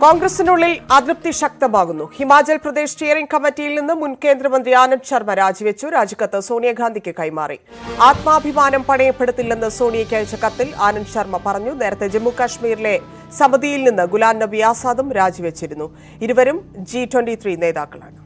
കോൺഗ്രസിനുള്ളിൽ അതൃപ്തി ശക്തമാകുന്നു. ഹിമാചൽ പ്രദേശ് സ്റ്റിയറിംഗ് കമ്മിറ്റിയിൽ നിന്ന് മുൻ കേന്ദ്രമന്ത്രി ആനന്ദ് ശർമ്മ രാജിവെച്ചു. രാജിക്കത്ത് സോണിയാഗാന്ധിക്ക് കൈമാറി. ആത്മാഭിമാനം പണയപ്പെടുത്തില്ലെന്ന് സോണിയയ്ക്ക് അയച്ച കത്തിൽ ആനന്ദ് ശർമ്മ പറഞ്ഞു. നേരത്തെ ജമ്മു കാശ്മീരിലെ സമിതിയിൽ നിന്ന് ഗുലാം നബി ആസാദും രാജിവെച്ചിരുന്നു. ഇരുവരും ജി ട്വന്റി ത്രീ നേതാക്കളാണ്.